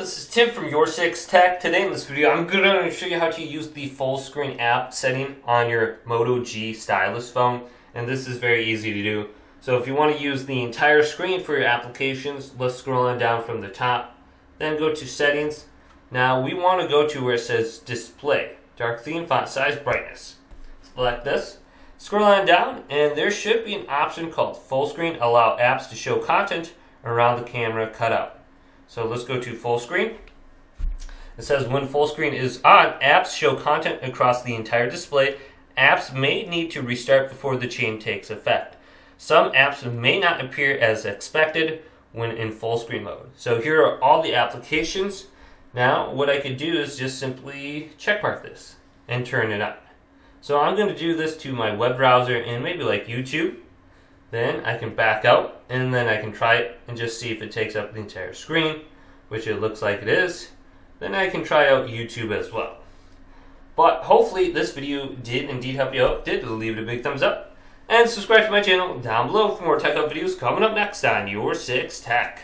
this is Tim from Your Six Tech. Today in this video, I'm going to show you how to use the full screen app setting on your Moto G stylus phone. And this is very easy to do. So if you want to use the entire screen for your applications, let's scroll on down from the top. Then go to settings. Now we want to go to where it says display, dark theme, font size, brightness. Select this. Scroll on down and there should be an option called full screen, allow apps to show content around the camera cutout. So let's go to full screen. It says when full screen is on, apps show content across the entire display. Apps may need to restart before the change takes effect. Some apps may not appear as expected when in full screen mode. So here are all the applications. Now what I could do is just simply checkmark this and turn it on. So I'm going to do this to my web browser and maybe like YouTube. Then I can back out and then I can try it and just see if it takes up the entire screen, which it looks like it is. Then I can try out YouTube as well. But hopefully this video did indeed help you out. Did leave it a big thumbs up and subscribe to my channel down below for more tech up videos coming up next on Your Six Tech.